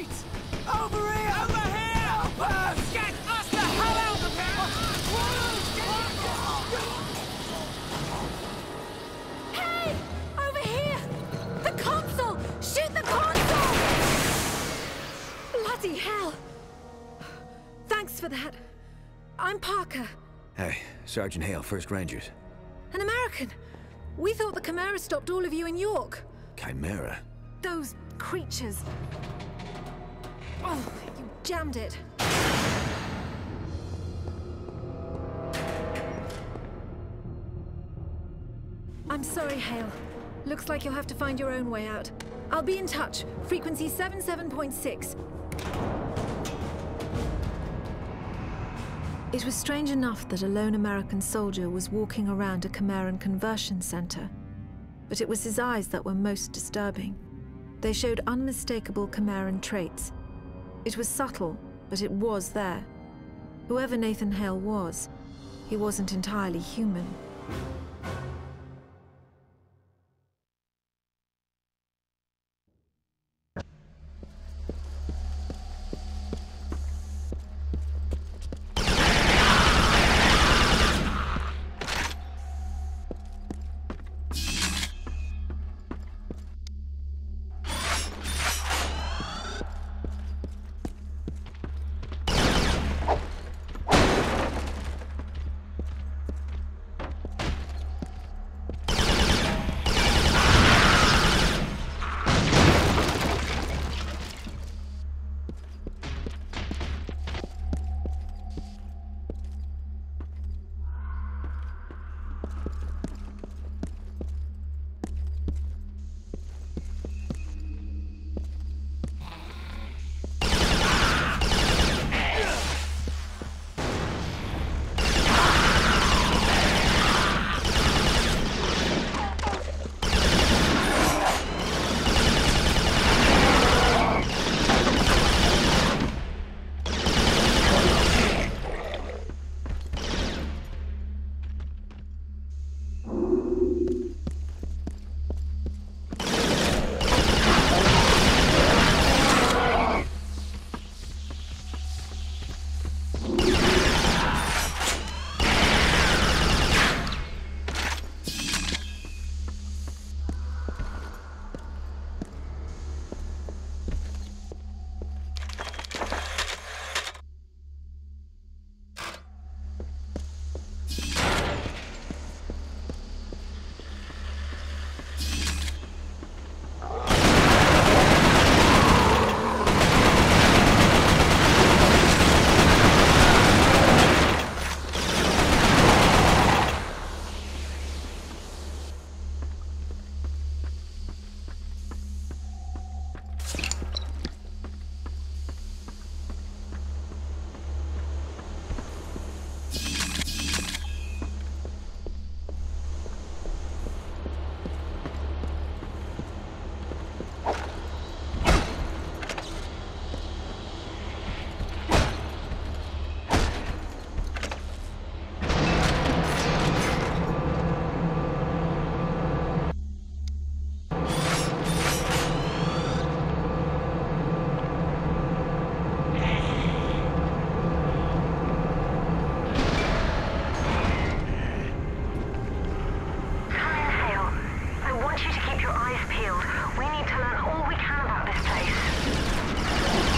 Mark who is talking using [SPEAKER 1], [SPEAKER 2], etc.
[SPEAKER 1] Wait! Over here! Over here! Help us! Get us the hell out of here!
[SPEAKER 2] Hey! Over here! The console! Shoot the console! Bloody hell! Thanks for that. I'm Parker.
[SPEAKER 1] Hey, Sergeant Hale, 1st Rangers.
[SPEAKER 2] An American. We thought the Chimera stopped all of you in York.
[SPEAKER 1] Chimera?
[SPEAKER 2] Those creatures. Oh, you jammed it. I'm sorry, Hale. Looks like you'll have to find your own way out. I'll be in touch. Frequency 77.6. It was strange enough that a lone American soldier was walking around a Chimeran conversion center. But it was his eyes that were most disturbing. They showed unmistakable Chimeran traits. It was subtle, but it was there. Whoever Nathan Hale was, he wasn't entirely human. your eyes peeled. We need to learn all we can about this place.